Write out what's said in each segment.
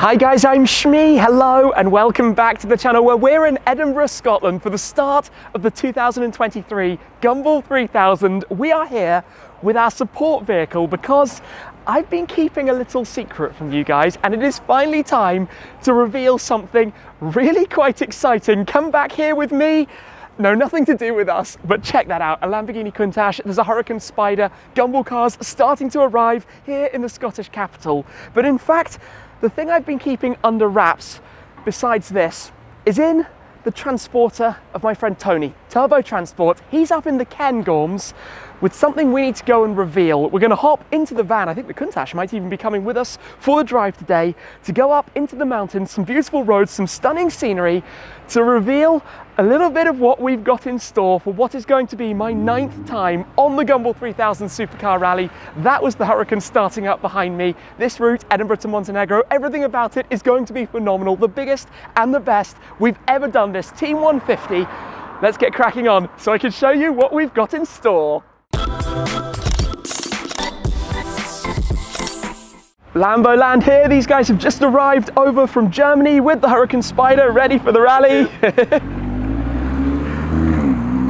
Hi guys, I'm Shmee. Hello and welcome back to the channel where we're in Edinburgh, Scotland for the start of the 2023 Gumball 3000. We are here with our support vehicle because I've been keeping a little secret from you guys and it is finally time to reveal something really quite exciting. Come back here with me. No, nothing to do with us, but check that out. A Lamborghini Countach, there's a Huracan Spider, Gumball cars starting to arrive here in the Scottish capital. But in fact, the thing I've been keeping under wraps, besides this, is in the transporter of my friend Tony, Turbo Transport. He's up in the Cairngorms with something we need to go and reveal. We're going to hop into the van. I think the Countach might even be coming with us for the drive today to go up into the mountains, some beautiful roads, some stunning scenery to reveal a little bit of what we've got in store for what is going to be my ninth time on the Gumball 3000 Supercar Rally. That was the Huracan starting up behind me. This route, Edinburgh to Montenegro, everything about it is going to be phenomenal. The biggest and the best we've ever done this. Team 150. Let's get cracking on so I can show you what we've got in store. Lambo land here. These guys have just arrived over from Germany with the Huracan Spider ready for the rally.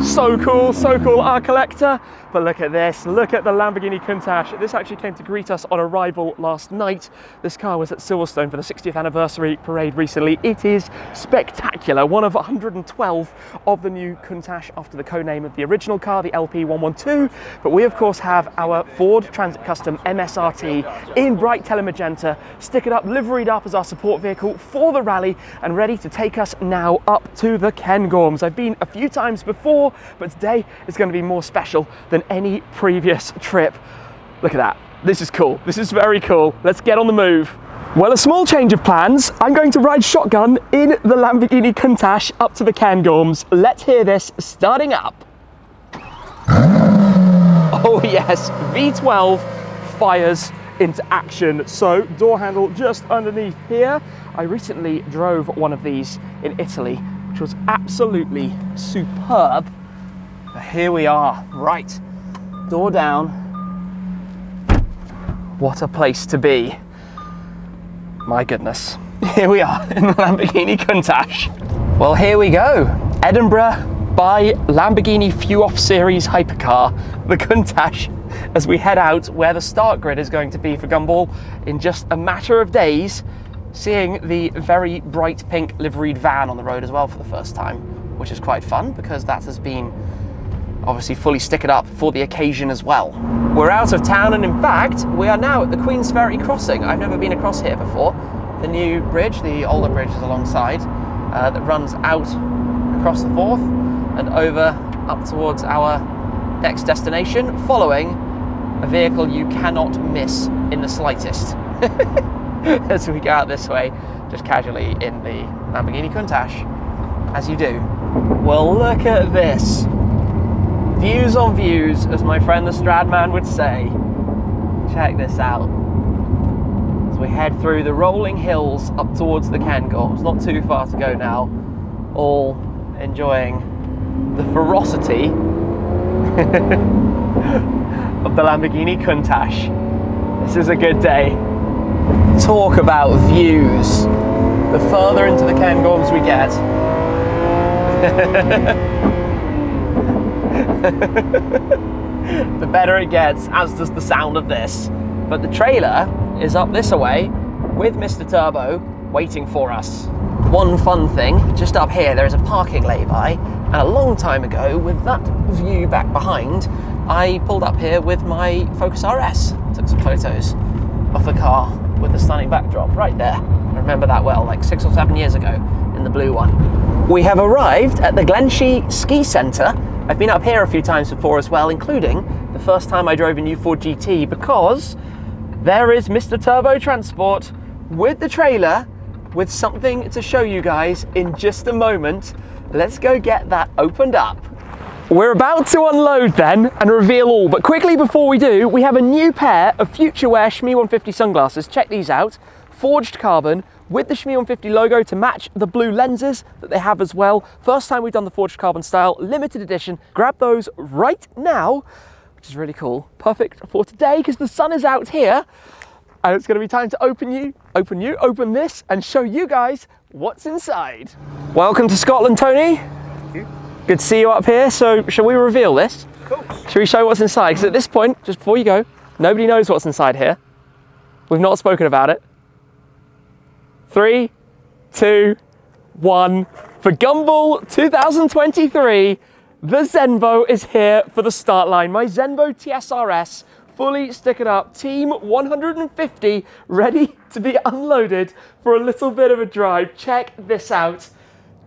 so cool, so cool. Our collector but look at this, look at the Lamborghini Countach. This actually came to greet us on arrival last night. This car was at Silverstone for the 60th anniversary parade recently. It is spectacular, one of 112 of the new Countach after the co-name of the original car, the LP112. But we of course have our Ford Transit Custom MSRT in bright telemagenta, stick it up, liveried up as our support vehicle for the rally and ready to take us now up to the Cairngorms. I've been a few times before, but today is going to be more special than than any previous trip. Look at that. This is cool. This is very cool. Let's get on the move. Well, a small change of plans. I'm going to ride shotgun in the Lamborghini Countach up to the Cairngorms. Let's hear this starting up. Oh yes, V12 fires into action. So door handle just underneath here. I recently drove one of these in Italy, which was absolutely superb. Here we are, right door down. What a place to be. My goodness. Here we are in the Lamborghini Countach. Well, here we go. Edinburgh by Lamborghini few-off Series hypercar, the Countach, as we head out where the start grid is going to be for Gumball in just a matter of days, seeing the very bright pink liveried van on the road as well for the first time, which is quite fun because that has been obviously fully stick it up for the occasion as well. We're out of town and in fact, we are now at the Queensferry crossing. I've never been across here before. The new bridge, the older bridge is alongside, uh, that runs out across the Forth and over up towards our next destination, following a vehicle you cannot miss in the slightest. as we go out this way, just casually in the Lamborghini Countach, as you do. Well, look at this. Views on views, as my friend the Stradman would say. Check this out. As we head through the rolling hills up towards the Cairngorms, not too far to go now, all enjoying the ferocity of the Lamborghini Countach. This is a good day. Talk about views. The further into the Cairngorms we get, the better it gets, as does the sound of this. But the trailer is up this away with Mr. Turbo waiting for us. One fun thing, just up here there is a parking lay-by, and a long time ago, with that view back behind, I pulled up here with my Focus RS. Took some photos of the car with the stunning backdrop right there. I remember that well, like six or seven years ago in the blue one. We have arrived at the Glenshee Ski Centre I've been up here a few times before as well, including the first time I drove a new Ford GT because there is Mr. Turbo Transport with the trailer with something to show you guys in just a moment. Let's go get that opened up. We're about to unload then and reveal all, but quickly before we do, we have a new pair of Futurewear Shmee 150 sunglasses. Check these out. Forged carbon with the Shmee 150 logo to match the blue lenses that they have as well. First time we've done the forged carbon style, limited edition. Grab those right now, which is really cool. Perfect for today because the sun is out here. and it's gonna be time to open you, open you, open this, and show you guys what's inside. Welcome to Scotland, Tony. Good to see you up here. So shall we reveal this? Cool. Shall we show what's inside? Because at this point, just before you go, nobody knows what's inside here. We've not spoken about it. Three, two, one. For Gumball 2023, the Zenvo is here for the start line. My Zenvo TSR-S, fully stickered up, Team 150, ready to be unloaded for a little bit of a drive. Check this out.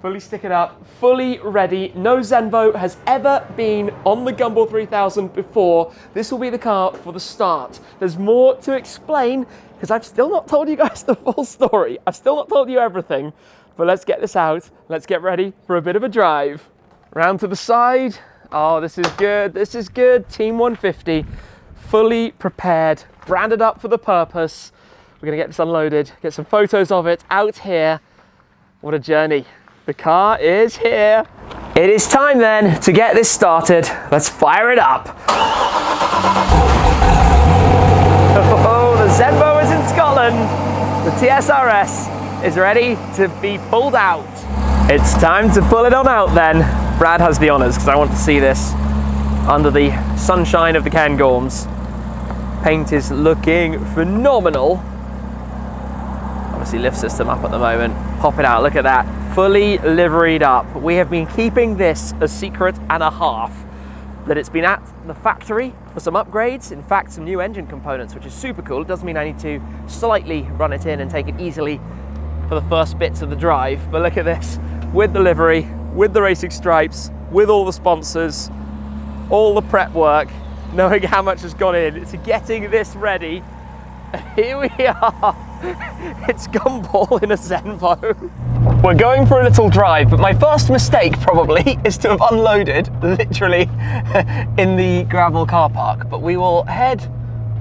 Fully stickered up, fully ready. No Zenvo has ever been on the Gumball 3000 before. This will be the car for the start. There's more to explain because I've still not told you guys the full story. I've still not told you everything, but let's get this out. Let's get ready for a bit of a drive. Round to the side. Oh, this is good. This is good. Team 150, fully prepared, branded up for the purpose. We're gonna get this unloaded, get some photos of it out here. What a journey. The car is here. It is time then to get this started. Let's fire it up. Oh, the Zenvo is in Scotland. The TSR-S is ready to be pulled out. It's time to pull it on out then. Brad has the honors because I want to see this under the sunshine of the Cairngorms. Paint is looking phenomenal. Obviously lift system up at the moment. Pop it out, look at that fully liveried up. We have been keeping this a secret and a half that it's been at the factory for some upgrades, in fact some new engine components which is super cool. It does mean I need to slightly run it in and take it easily for the first bits of the drive. But look at this, with the livery, with the racing stripes, with all the sponsors, all the prep work, knowing how much has gone in to getting this ready. Here we are, it's Gumball in a Zenvo. We're going for a little drive, but my first mistake probably is to have unloaded literally in the gravel car park. But we will head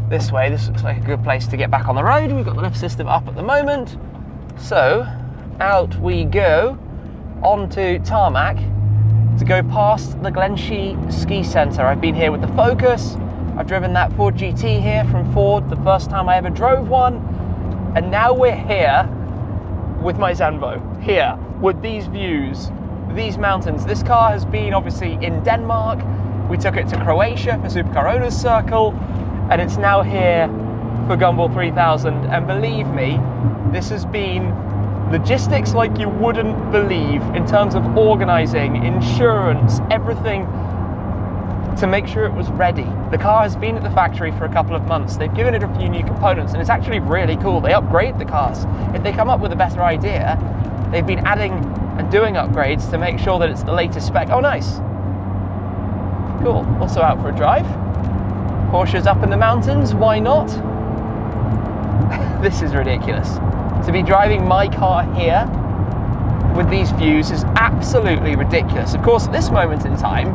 this way. This looks like a good place to get back on the road. We've got the lift system up at the moment. So out we go onto tarmac to go past the Glenshee Ski Centre. I've been here with the Focus. I've driven that Ford GT here from Ford the first time I ever drove one. And now we're here with my Zenvo here with these views, these mountains. This car has been obviously in Denmark. We took it to Croatia for Supercar Owners Circle, and it's now here for Gumball 3000. And believe me, this has been logistics like you wouldn't believe in terms of organizing, insurance, everything to make sure it was ready. The car has been at the factory for a couple of months. They've given it a few new components and it's actually really cool. They upgrade the cars. If they come up with a better idea, they've been adding and doing upgrades to make sure that it's the latest spec. Oh, nice. Cool. Also out for a drive. Porsche's up in the mountains. Why not? this is ridiculous. To be driving my car here with these views is absolutely ridiculous. Of course, at this moment in time,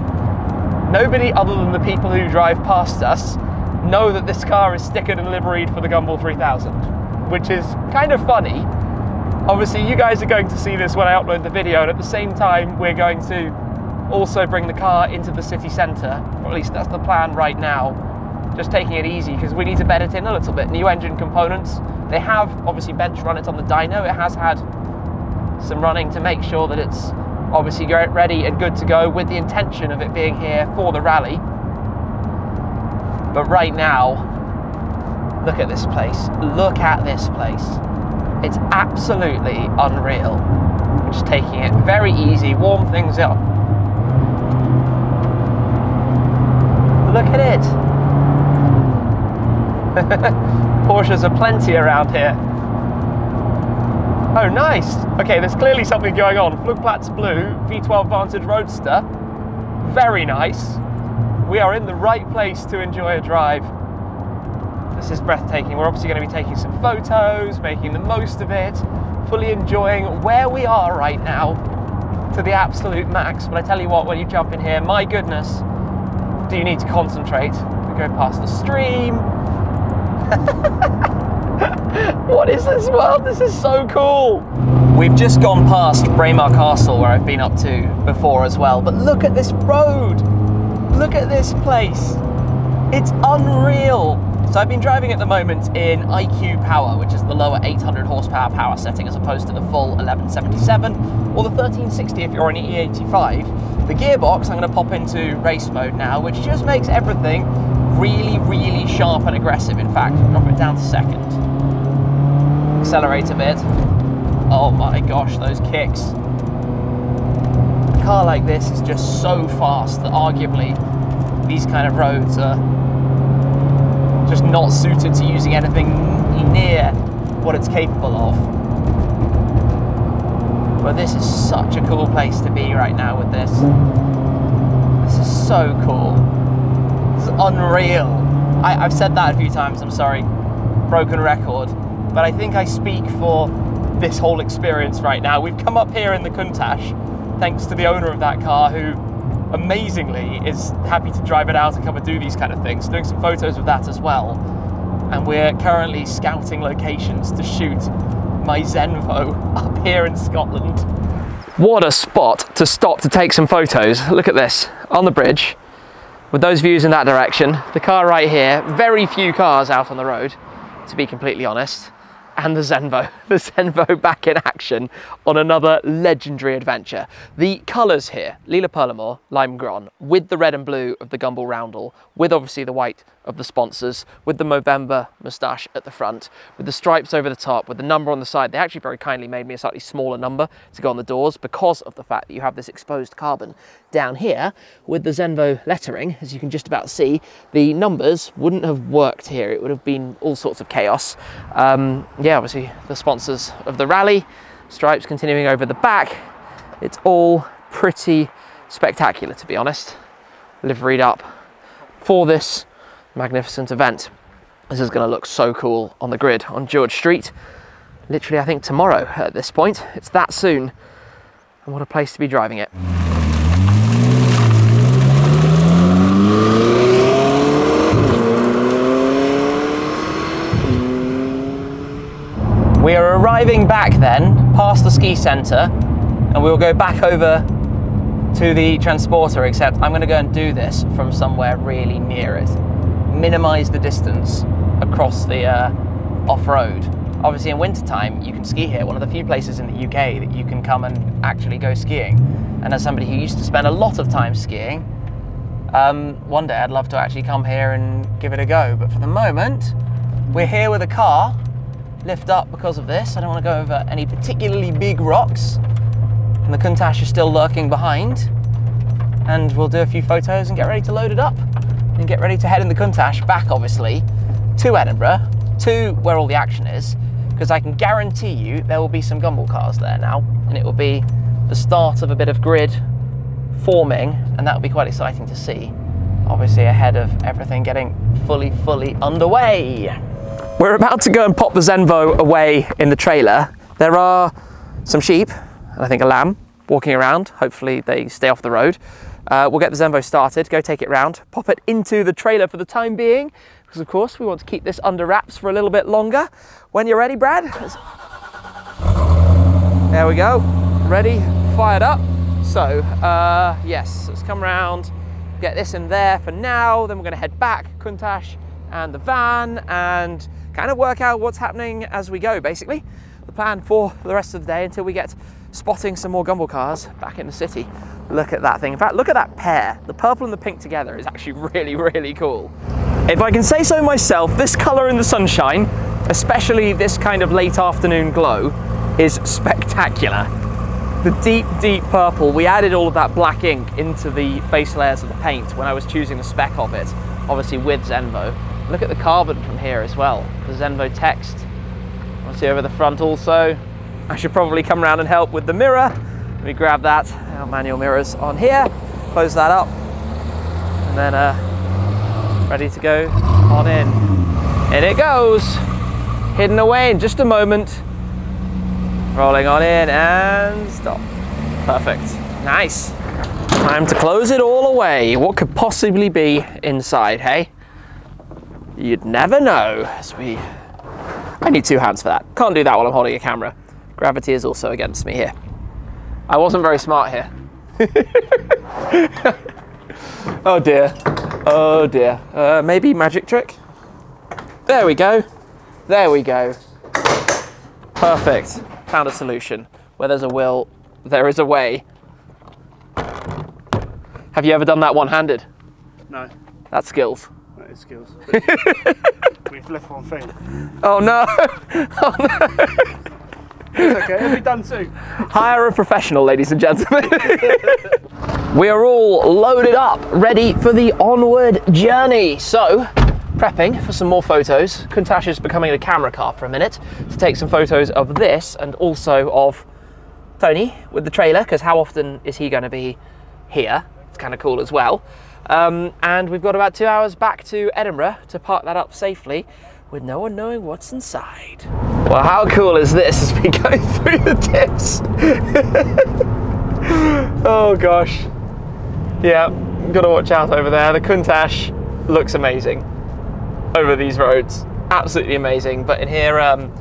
Nobody other than the people who drive past us know that this car is stickered and liveried for the Gumball 3000, which is kind of funny. Obviously, you guys are going to see this when I upload the video, and at the same time, we're going to also bring the car into the city centre, or at least that's the plan right now. Just taking it easy because we need to bed it in a little bit. New engine components. They have obviously bench run it on the dyno. It has had some running to make sure that it's obviously ready and good to go with the intention of it being here for the rally. But right now, look at this place. Look at this place. It's absolutely unreal. I'm just taking it very easy, warm things up. Look at it. Porsches are plenty around here. Oh, nice. Okay, there's clearly something going on. Flugplatz Blue V12 Vantage Roadster. Very nice. We are in the right place to enjoy a drive. This is breathtaking. We're obviously going to be taking some photos, making the most of it, fully enjoying where we are right now to the absolute max. But I tell you what, when you jump in here, my goodness, do you need to concentrate? We go past the stream. what is this world? This is so cool. We've just gone past Braemar Castle where I've been up to before as well, but look at this road. Look at this place. It's unreal. So I've been driving at the moment in IQ Power, which is the lower 800 horsepower power setting as opposed to the full 1177 or the 1360 if you're on an E85. The gearbox I'm going to pop into race mode now, which just makes everything really, really sharp and aggressive. In fact, drop it down to second. Accelerate a bit. Oh my gosh, those kicks. A car like this is just so fast that arguably these kind of roads are just not suited to using anything near what it's capable of. But this is such a cool place to be right now with this. This is so cool. It's unreal. I, have said that a few times, I'm sorry, broken record, but I think I speak for this whole experience right now. We've come up here in the Countach, thanks to the owner of that car who amazingly is happy to drive it out and come and do these kind of things, doing some photos with that as well. And we're currently scouting locations to shoot my Zenvo up here in Scotland. What a spot to stop to take some photos. Look at this, on the bridge, with those views in that direction. The car right here, very few cars out on the road, to be completely honest and the Zenvo. The Zenvo back in action on another legendary adventure. The colours here, Lila Perlemore, Lime Gron, with the red and blue of the Gumball Roundel, with obviously the white of the sponsors, with the Movember moustache at the front, with the stripes over the top, with the number on the side. They actually very kindly made me a slightly smaller number to go on the doors because of the fact that you have this exposed carbon down here with the Zenvo lettering, as you can just about see, the numbers wouldn't have worked here. It would have been all sorts of chaos. Um, yeah, obviously the sponsors of the rally, stripes continuing over the back. It's all pretty spectacular, to be honest. Liveried up for this magnificent event. This is going to look so cool on the grid on George Street. Literally, I think tomorrow at this point. It's that soon. And what a place to be driving it. We are arriving back then, past the ski centre, and we'll go back over to the transporter, except I'm going to go and do this from somewhere really near it minimize the distance across the uh, off-road. Obviously in wintertime you can ski here, one of the few places in the UK that you can come and actually go skiing. And as somebody who used to spend a lot of time skiing, um, one day I'd love to actually come here and give it a go. But for the moment, we're here with a car, lift up because of this. I don't want to go over any particularly big rocks. And the Countach is still lurking behind. And we'll do a few photos and get ready to load it up and get ready to head in the Countach back, obviously, to Edinburgh, to where all the action is, because I can guarantee you there will be some Gumball cars there now, and it will be the start of a bit of grid forming, and that will be quite exciting to see. Obviously, ahead of everything getting fully, fully underway. We're about to go and pop the Zenvo away in the trailer. There are some sheep, and I think a lamb, walking around. Hopefully, they stay off the road. Uh, we'll get the Zenvo started, go take it round, pop it into the trailer for the time being, because of course we want to keep this under wraps for a little bit longer. When you're ready, Brad. There we go, ready, fired up. So, uh, yes, let's come round, get this in there for now, then we're gonna head back, Countach and the van, and kind of work out what's happening as we go, basically. The plan for the rest of the day until we get spotting some more Gumball cars back in the city. Look at that thing. In fact, look at that pair. The purple and the pink together is actually really, really cool. If I can say so myself, this color in the sunshine, especially this kind of late afternoon glow, is spectacular. The deep, deep purple, we added all of that black ink into the base layers of the paint when I was choosing the spec of it, obviously with Zenvo. Look at the carbon from here as well, the Zenvo text. Obviously over the front also, I should probably come around and help with the mirror. Let me grab that, our manual mirrors on here, close that up, and then uh, ready to go on in. In it goes, hidden away in just a moment. Rolling on in and stop. Perfect, nice. Time to close it all away. What could possibly be inside, hey? You'd never know as we I need two hands for that. Can't do that while I'm holding a camera. Gravity is also against me here. I wasn't very smart here. oh dear. Oh dear. Uh, maybe magic trick? There we go. There we go. Perfect. Found a solution. Where there's a will, there is a way. Have you ever done that one-handed? No, That's skills. that is skills. We've left one thing. Oh no. Oh no! Okay, it'll be done soon. Hire a professional, ladies and gentlemen. we are all loaded up, ready for the onward journey. So, prepping for some more photos. Countach is becoming a camera car for a minute to take some photos of this and also of Tony with the trailer, because how often is he going to be here? It's kind of cool as well. Um, and we've got about two hours back to Edinburgh to park that up safely with no one knowing what's inside. Well, how cool is this as we go through the tips? oh gosh. Yeah, gotta watch out over there. The Countach looks amazing over these roads. Absolutely amazing. But in here, um,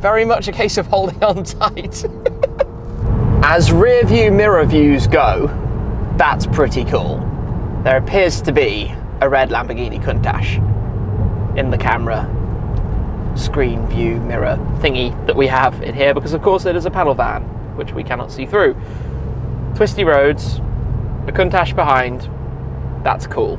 very much a case of holding on tight. As rear view mirror views go, that's pretty cool. There appears to be a red Lamborghini Countach in the camera screen view mirror thingy that we have in here because of course it is a panel van which we cannot see through. Twisty roads, a Countach behind, that's cool.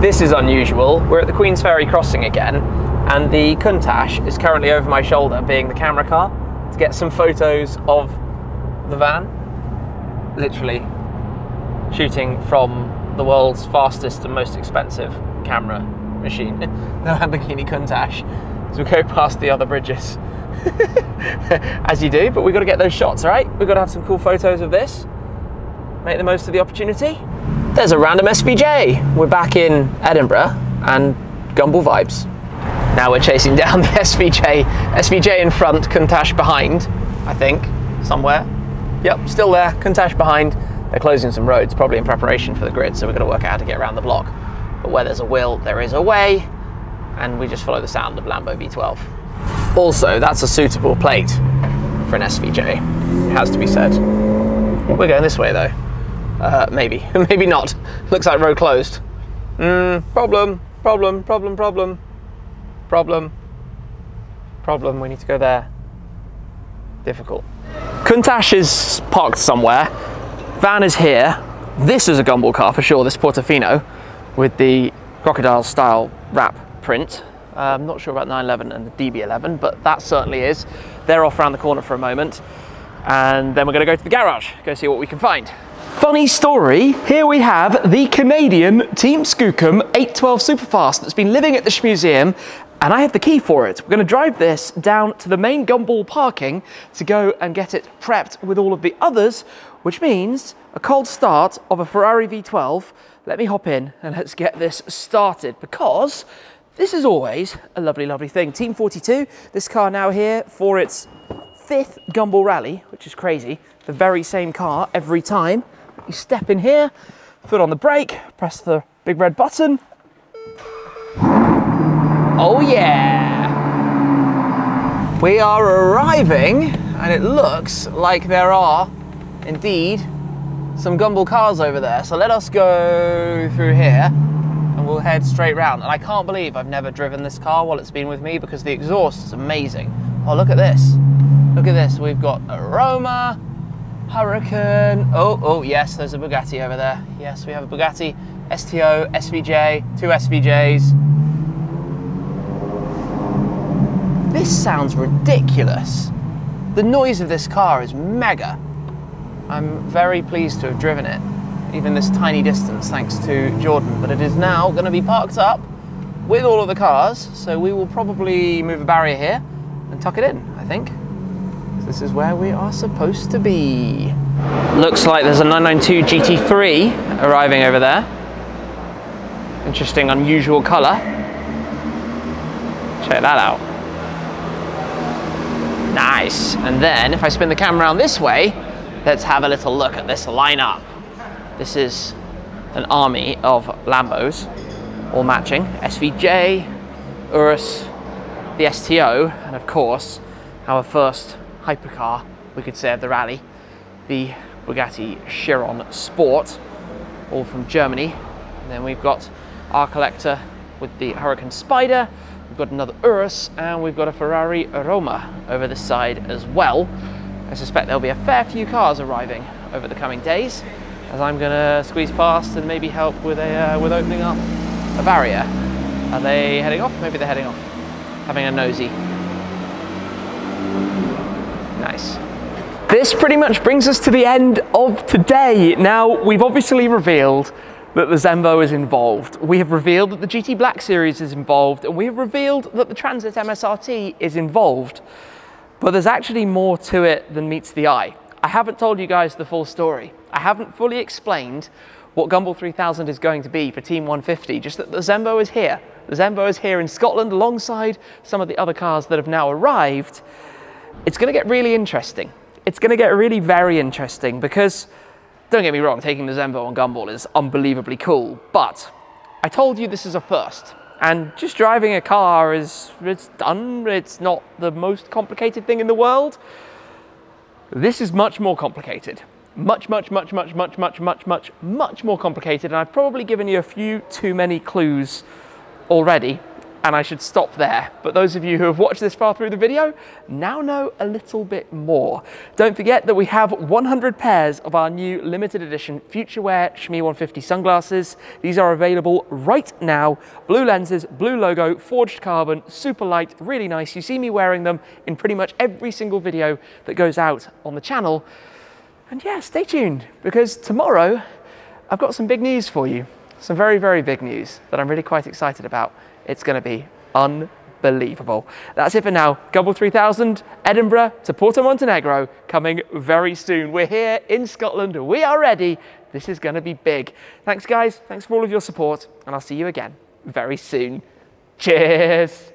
This is unusual. We're at the Queensferry crossing again, and the Countach is currently over my shoulder, being the camera car, to get some photos of the van. Literally shooting from the world's fastest and most expensive camera machine, the Lamborghini Countach, as we go past the other bridges. as you do, but we've got to get those shots, right? We've got to have some cool photos of this. Make the most of the opportunity. There's a random SVJ. We're back in Edinburgh and Gumball vibes. Now we're chasing down the SVJ. SVJ in front, Countach behind, I think, somewhere. Yep, still there, Countach behind. They're closing some roads, probably in preparation for the grid, so we're going to work out how to get around the block. But where there's a will, there is a way, and we just follow the sound of Lambo V12. Also, that's a suitable plate for an SVJ, it has to be said. We're going this way though. Uh, maybe, maybe not. Looks like road closed. Mm, problem, problem, problem, problem, problem, problem. We need to go there. Difficult. Countach is parked somewhere. Van is here. This is a Gumball car for sure, this Portofino with the crocodile style wrap print. Uh, I'm not sure about 911 and the DB11, but that certainly is. They're off around the corner for a moment. And then we're gonna go to the garage, go see what we can find. Funny story, here we have the Canadian Team Skookum 812 Superfast that's been living at the Museum and I have the key for it. We're gonna drive this down to the main Gumball parking to go and get it prepped with all of the others, which means a cold start of a Ferrari V12. Let me hop in and let's get this started because this is always a lovely, lovely thing. Team 42, this car now here for its fifth Gumball Rally, which is crazy. The very same car every time. You step in here, foot on the brake, press the big red button. Oh yeah! We are arriving and it looks like there are indeed some Gumball cars over there. So let us go through here and we'll head straight round. And I can't believe I've never driven this car while it's been with me because the exhaust is amazing. Oh, look at this. Look at this. We've got Aroma, Huracan. Oh, oh, yes, there's a Bugatti over there. Yes, we have a Bugatti, STO, SVJ, two SVJs. This sounds ridiculous. The noise of this car is mega. I'm very pleased to have driven it, even this tiny distance, thanks to Jordan. But it is now going to be parked up with all of the cars, so we will probably move a barrier here and tuck it in, I think. This is where we are supposed to be. Looks like there's a 992 GT3 arriving over there. Interesting, unusual colour. Check that out. Nice. And then if I spin the camera around this way, let's have a little look at this lineup. This is an army of Lambos, all matching. SVJ, Urus, the STO, and of course, our first hypercar, we could say, of the rally, the Bugatti Chiron Sport. all from Germany. And then we've got our collector with the Huracan Spider, we've got another Urus, and we've got a Ferrari Roma over the side as well. I suspect there'll be a fair few cars arriving over the coming days, as I'm gonna squeeze past and maybe help with a uh, with opening up a barrier. Are they heading off? Maybe they're heading off. Having a nosy. Nice. This pretty much brings us to the end of today. Now, we've obviously revealed that the Zenvo is involved. We have revealed that the GT Black Series is involved, and we have revealed that the Transit MSRT is involved. But there's actually more to it than meets the eye. I haven't told you guys the full story. I haven't fully explained what Gumball 3000 is going to be for Team 150, just that the Zenvo is here. The Zenvo is here in Scotland alongside some of the other cars that have now arrived. It's going to get really interesting. It's going to get really very interesting because don't get me wrong, taking the Zenvo on Gumball is unbelievably cool, but I told you this is a first. And just driving a car is, it's done, it's not the most complicated thing in the world. This is much more complicated. Much, much, much, much, much, much, much, much, much more complicated. And I've probably given you a few too many clues already and I should stop there. But those of you who have watched this far through the video now know a little bit more. Don't forget that we have 100 pairs of our new limited edition Futurewear Shmee 150 sunglasses. These are available right now. Blue lenses, blue logo, forged carbon, super light, really nice. You see me wearing them in pretty much every single video that goes out on the channel. And yeah, stay tuned because tomorrow I've got some big news for you. Some very, very big news that I'm really quite excited about. It's going to be unbelievable. That's it for now. Gumball 3000, Edinburgh to Porto Montenegro, coming very soon. We're here in Scotland. We are ready. This is going to be big. Thanks, guys. Thanks for all of your support, and I'll see you again very soon. Cheers.